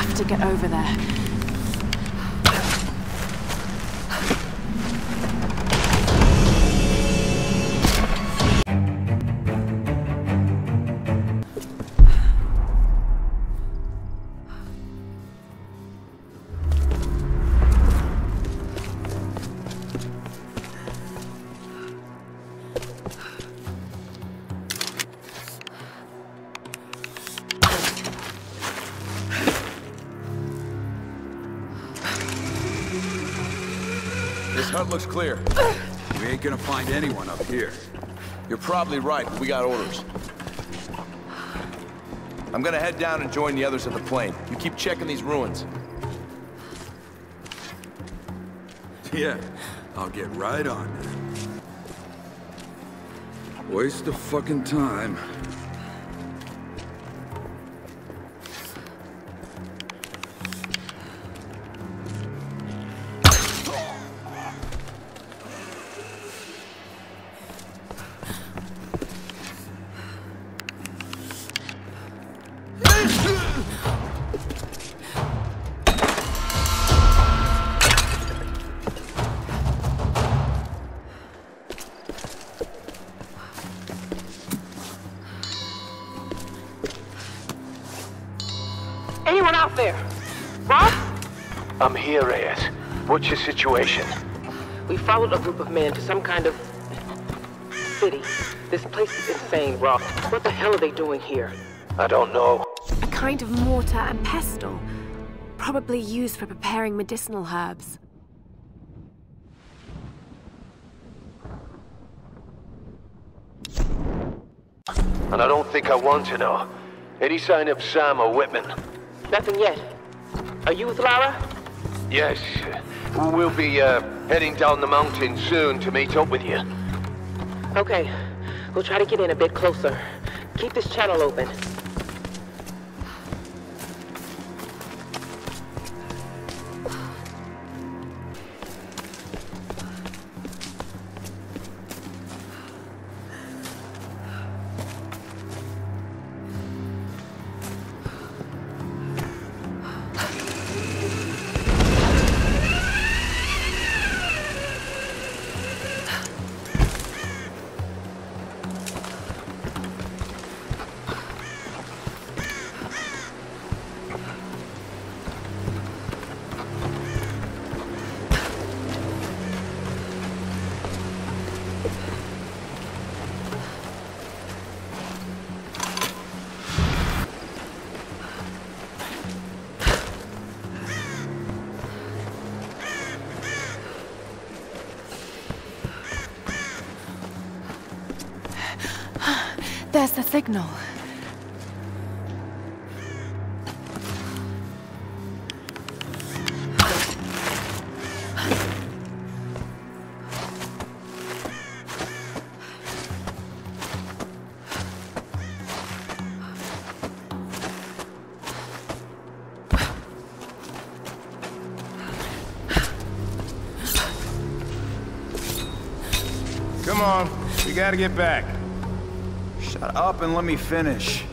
have to get over there. This looks clear. We ain't gonna find anyone up here. You're probably right, but we got orders. I'm gonna head down and join the others at the plane. You keep checking these ruins. Yeah, I'll get right on it. Waste of fucking time. Out there? Roth? I'm here, Reyes. What's your situation? We followed a group of men to some kind of city. This place is insane, Roth. What the hell are they doing here? I don't know. A kind of mortar and pestle. Probably used for preparing medicinal herbs. And I don't think I want to know. Any sign of Sam or Whitman? Nothing yet. Are you with Lara? Yes. We'll be, uh, heading down the mountain soon to meet up with you. Okay. We'll try to get in a bit closer. Keep this channel open. There's the signal. Come on, we gotta get back. Shut up and let me finish.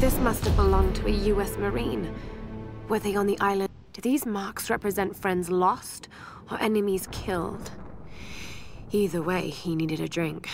This must have belonged to a US Marine. Were they on the island? Do these marks represent friends lost or enemies killed? Either way, he needed a drink.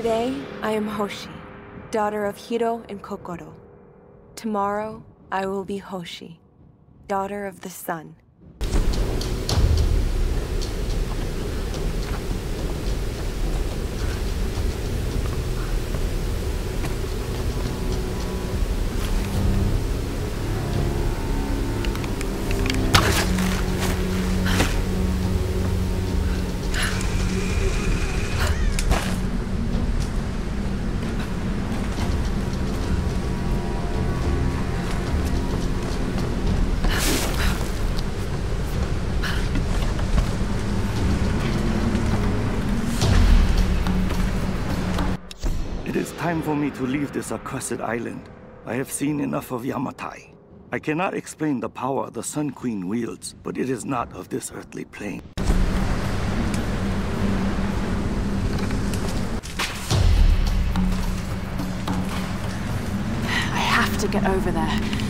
Today, I am Hoshi, daughter of Hiro and Kokoro. Tomorrow, I will be Hoshi, daughter of the sun. It is time for me to leave this accursed island. I have seen enough of Yamatai. I cannot explain the power the Sun Queen wields, but it is not of this earthly plane. I have to get over there.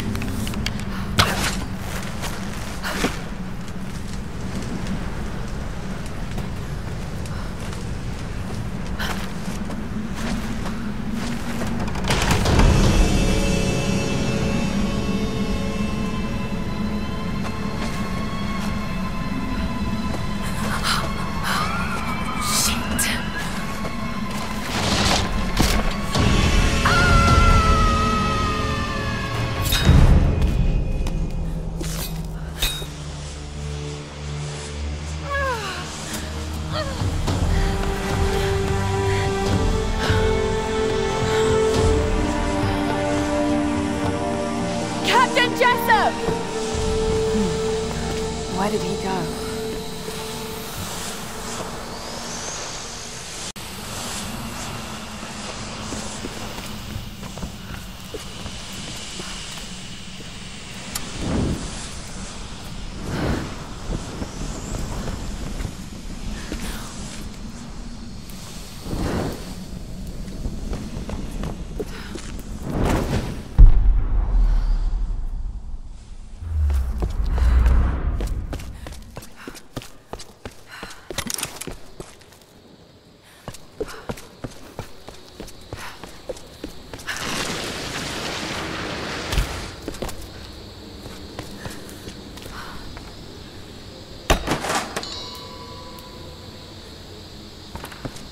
Where did he go?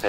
Hey,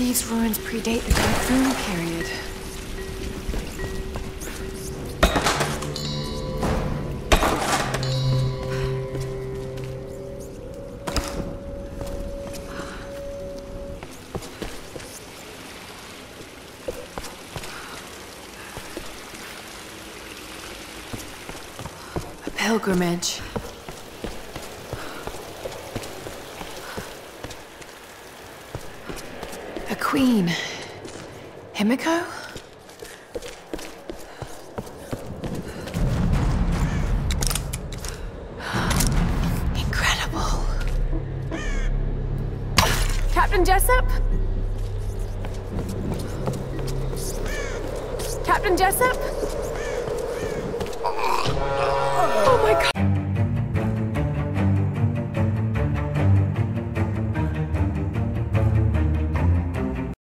These ruins predate the Typhoon period. A pilgrimage. Queen. Himiko? Incredible. Captain Jessup? Captain Jessup?